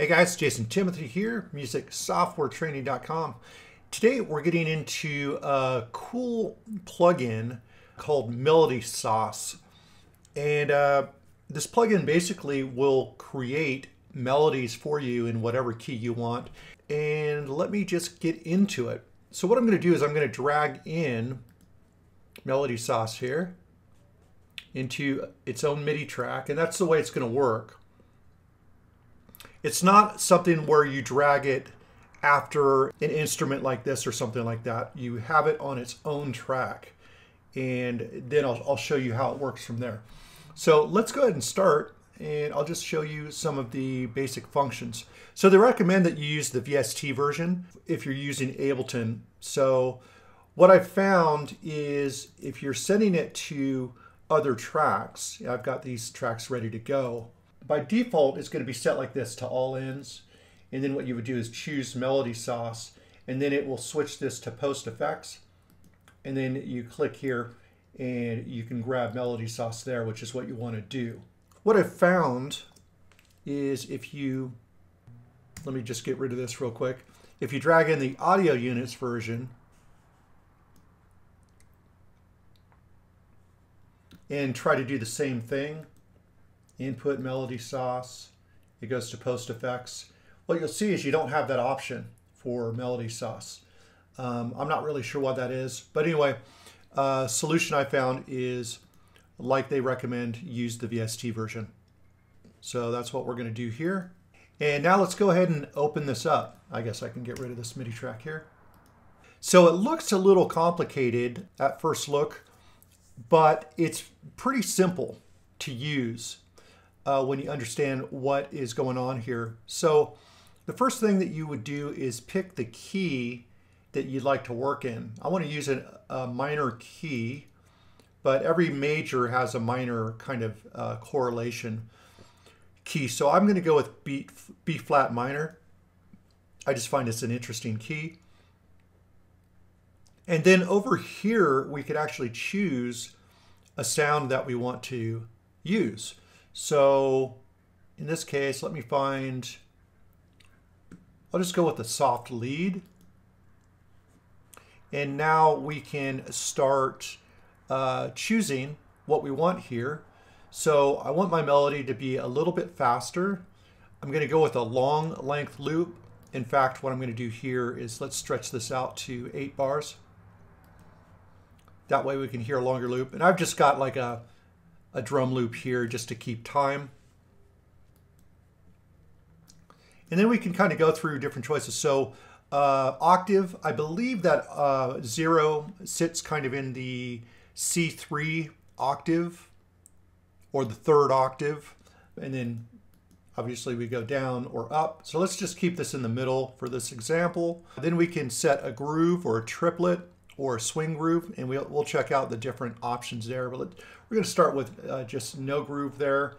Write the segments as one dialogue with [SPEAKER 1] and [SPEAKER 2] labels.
[SPEAKER 1] Hey guys, Jason Timothy here, musicsoftwaretraining.com. Today we're getting into a cool plugin called Melody Sauce. And uh, this plugin basically will create melodies for you in whatever key you want. And let me just get into it. So what I'm going to do is I'm going to drag in Melody Sauce here into its own MIDI track. And that's the way it's going to work. It's not something where you drag it after an instrument like this or something like that. You have it on its own track. And then I'll, I'll show you how it works from there. So let's go ahead and start and I'll just show you some of the basic functions. So they recommend that you use the VST version if you're using Ableton. So what I've found is if you're sending it to other tracks, I've got these tracks ready to go, by default, it's going to be set like this to all ins. And then what you would do is choose Melody Sauce, and then it will switch this to Post Effects. And then you click here, and you can grab Melody Sauce there, which is what you want to do. What I've found is if you, let me just get rid of this real quick. If you drag in the audio units version, and try to do the same thing, input melody sauce, it goes to post effects. What you'll see is you don't have that option for melody sauce. Um, I'm not really sure what that is, but anyway, uh, solution I found is like they recommend, use the VST version. So that's what we're going to do here. And now let's go ahead and open this up. I guess I can get rid of this MIDI track here. So it looks a little complicated at first look, but it's pretty simple to use uh, when you understand what is going on here. So the first thing that you would do is pick the key that you'd like to work in. I want to use an, a minor key, but every major has a minor kind of uh, correlation key. So I'm going to go with B, B flat minor. I just find it's an interesting key. And then over here, we could actually choose a sound that we want to use. So in this case, let me find, I'll just go with the soft lead. And now we can start uh, choosing what we want here. So I want my melody to be a little bit faster. I'm going to go with a long length loop. In fact, what I'm going to do here is let's stretch this out to eight bars. That way we can hear a longer loop. And I've just got like a a drum loop here just to keep time. And then we can kind of go through different choices. So uh, octave, I believe that uh, zero sits kind of in the C3 octave or the third octave. And then obviously we go down or up. So let's just keep this in the middle for this example. Then we can set a groove or a triplet or a swing groove, and we'll, we'll check out the different options there. But we're going to start with uh, just no groove there.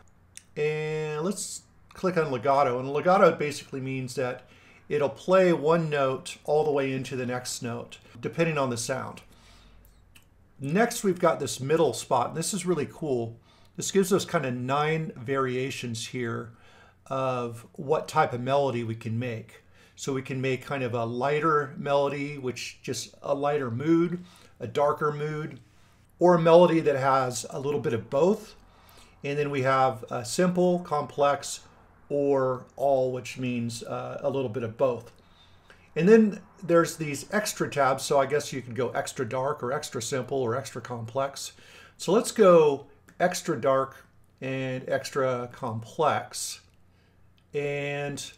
[SPEAKER 1] And let's click on legato. And legato basically means that it'll play one note all the way into the next note, depending on the sound. Next, we've got this middle spot. And this is really cool. This gives us kind of nine variations here of what type of melody we can make. So we can make kind of a lighter melody, which just a lighter mood, a darker mood, or a melody that has a little bit of both. And then we have simple, complex, or all, which means uh, a little bit of both. And then there's these extra tabs, so I guess you could go extra dark or extra simple or extra complex. So let's go extra dark and extra complex. And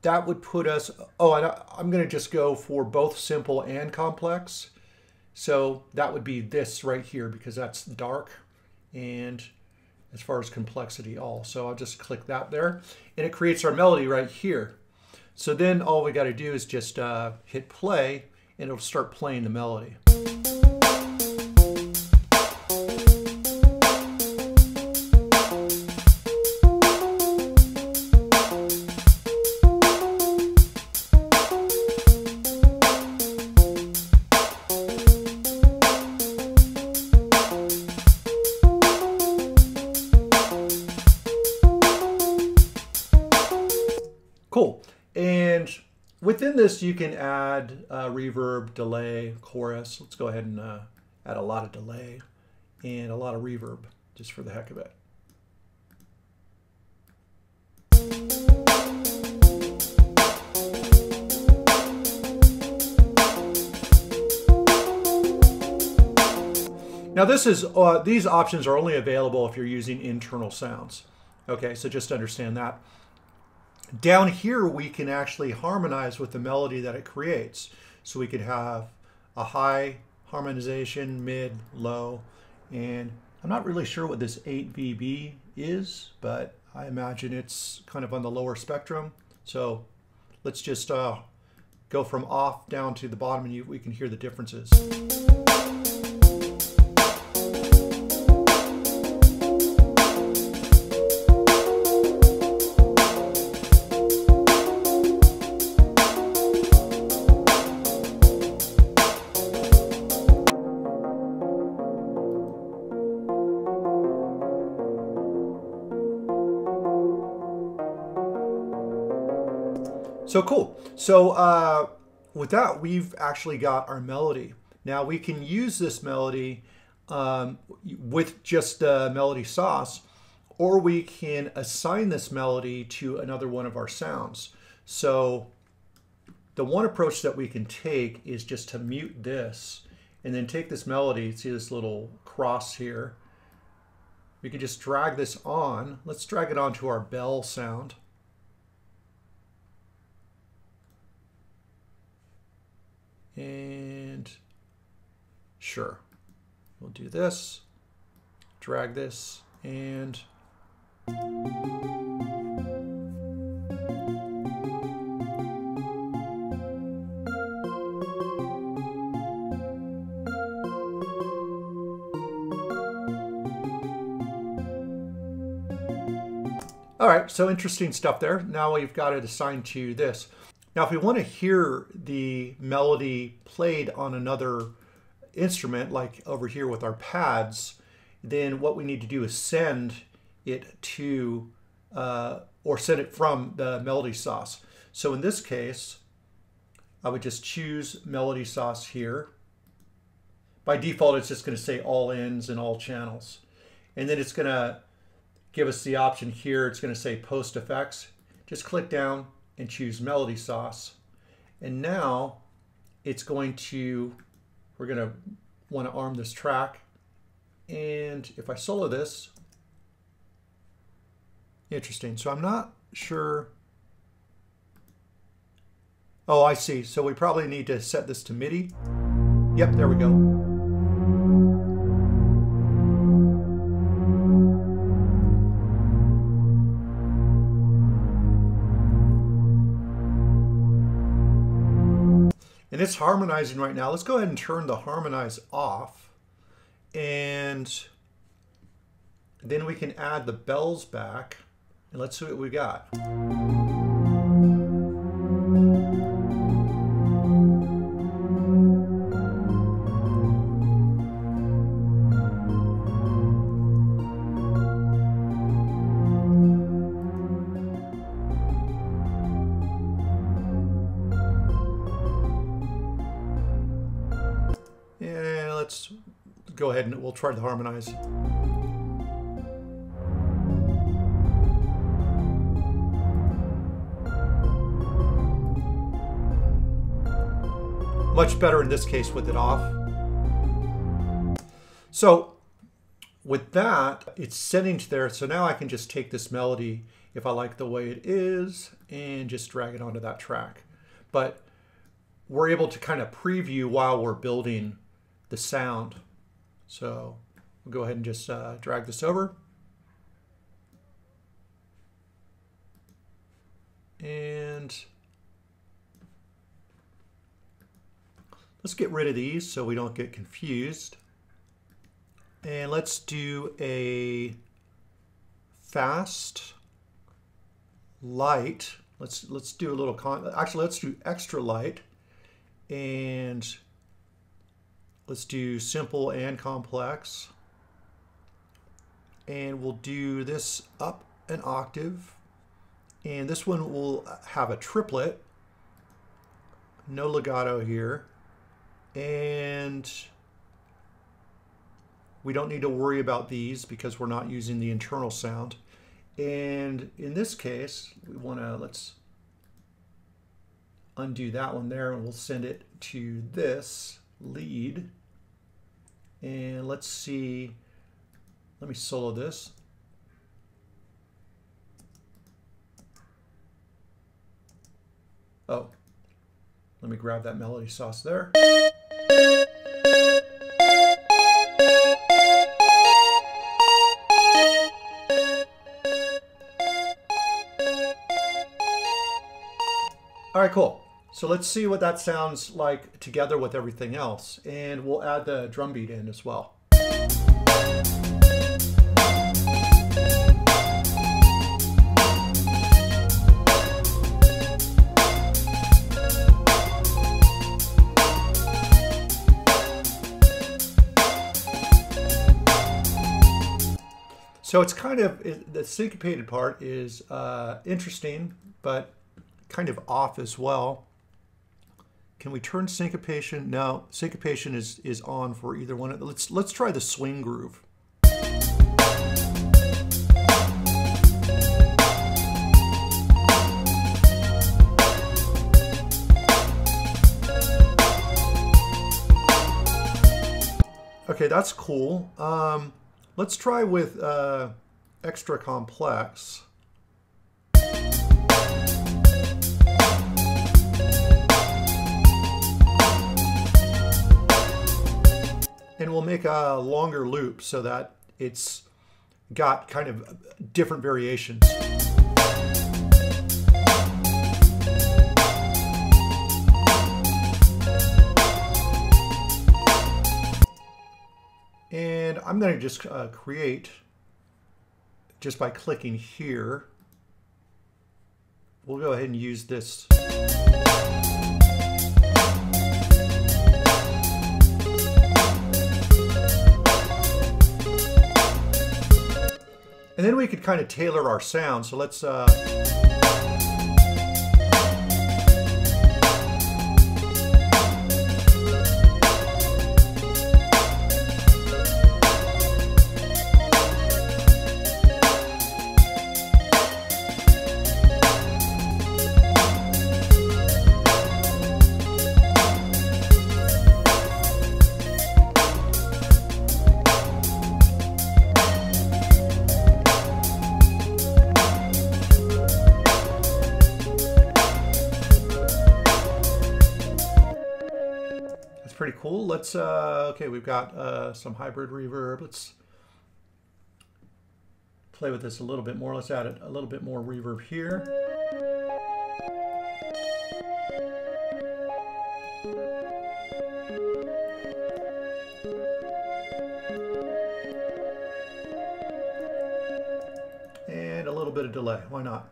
[SPEAKER 1] that would put us, oh, I'm going to just go for both simple and complex. So that would be this right here because that's dark and as far as complexity all. So I'll just click that there and it creates our melody right here. So then all we got to do is just uh, hit play and it'll start playing the melody. Cool. And within this, you can add uh, reverb, delay, chorus. Let's go ahead and uh, add a lot of delay and a lot of reverb just for the heck of it. Now this is uh, these options are only available if you're using internal sounds. Okay, so just understand that. Down here we can actually harmonize with the melody that it creates. So we could have a high harmonization, mid, low, and I'm not really sure what this 8VB is, but I imagine it's kind of on the lower spectrum. So let's just uh, go from off down to the bottom and you, we can hear the differences. So cool. So uh, with that, we've actually got our melody. Now we can use this melody um, with just melody sauce, or we can assign this melody to another one of our sounds. So the one approach that we can take is just to mute this and then take this melody, see this little cross here. We can just drag this on. Let's drag it onto our bell sound. And sure, we'll do this, drag this, and All right, so interesting stuff there. Now we've got it assigned to this. Now, if we want to hear the melody played on another instrument, like over here with our pads, then what we need to do is send it to, uh, or send it from the melody sauce. So in this case, I would just choose melody sauce here. By default, it's just going to say all ins and all channels. And then it's going to give us the option here. It's going to say post effects. Just click down, and choose melody sauce. And now it's going to, we're going to want to arm this track. And if I solo this, interesting. So I'm not sure. Oh, I see. So we probably need to set this to MIDI. Yep, there we go. It's harmonizing right now. Let's go ahead and turn the harmonize off. And then we can add the bells back. And let's see what we got. Try to harmonize. Much better in this case with it off. So with that, it's setting to there. So now I can just take this melody if I like the way it is and just drag it onto that track. But we're able to kind of preview while we're building the sound. So we'll go ahead and just uh, drag this over. And let's get rid of these so we don't get confused. And let's do a fast, light. Let's let's do a little con. Actually, let's do extra light, and Let's do simple and complex. And we'll do this up an octave And this one will have a triplet. No legato here. And we don't need to worry about these because we're not using the internal sound. And in this case, we want to, let's undo that one there and we'll send it to this lead. And let's see, let me solo this. Oh, let me grab that melody sauce there. All right, cool. So let's see what that sounds like together with everything else. And we'll add the drum beat in as well. So it's kind of, the syncopated part is uh, interesting, but kind of off as well. Can we turn syncopation? No, syncopation is, is on for either one. Let's, let's try the swing groove. Okay, that's cool. Um, let's try with uh, extra complex. And we'll make a longer loop so that it's got kind of different variations. And I'm going to just uh, create, just by clicking here, we'll go ahead and use this. And then we could kind of tailor our sound. So let's... Uh, pretty cool. Let's, uh, okay, we've got uh, some hybrid reverb. Let's play with this a little bit more. Let's add a little bit more reverb here. And a little bit of delay, why not?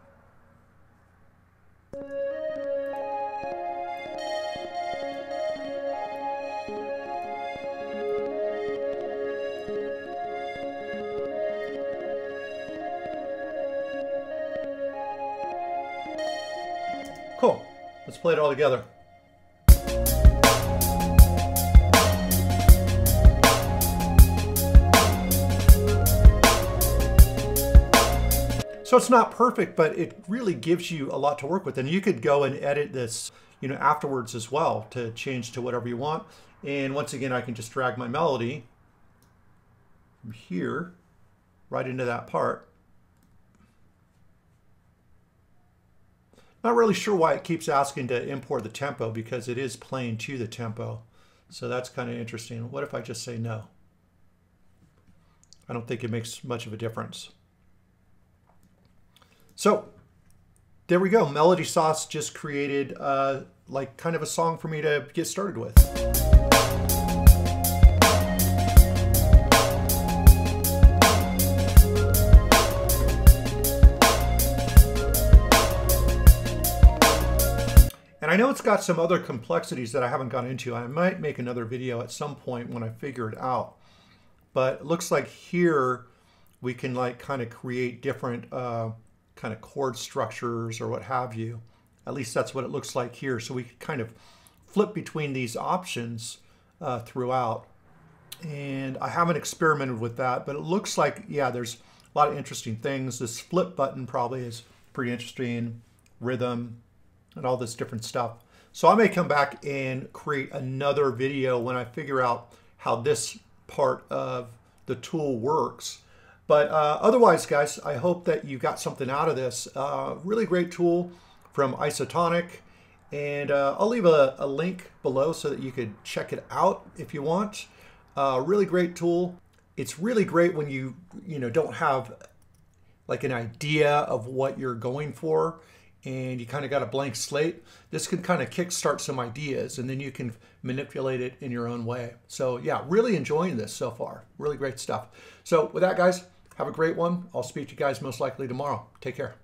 [SPEAKER 1] Let's play it all together. So it's not perfect, but it really gives you a lot to work with. And you could go and edit this, you know, afterwards as well to change to whatever you want. And once again, I can just drag my melody from here right into that part. Not really sure why it keeps asking to import the tempo because it is playing to the tempo. So that's kind of interesting. What if I just say no? I don't think it makes much of a difference. So there we go. Melody Sauce just created uh, like kind of a song for me to get started with. And I know it's got some other complexities that I haven't gone into. I might make another video at some point when I figure it out. But it looks like here we can like kind of create different uh, kind of chord structures or what have you. At least that's what it looks like here. So we can kind of flip between these options uh, throughout. And I haven't experimented with that, but it looks like, yeah, there's a lot of interesting things. This flip button probably is pretty interesting, rhythm, and all this different stuff. So I may come back and create another video when I figure out how this part of the tool works. But uh, otherwise, guys, I hope that you got something out of this. Uh, really great tool from Isotonik. And uh, I'll leave a, a, link below so that you could check it out if you want. Uh, really great tool. It's really great when you, you know, don't have like an idea of what you're going for and you kind of got a blank slate. This can kind of kickstart some ideas and then you can manipulate it in your own way. So yeah, really enjoying this so far. Really great stuff. So with that, guys, have a great one. I'll speak to you guys most likely tomorrow. Take care.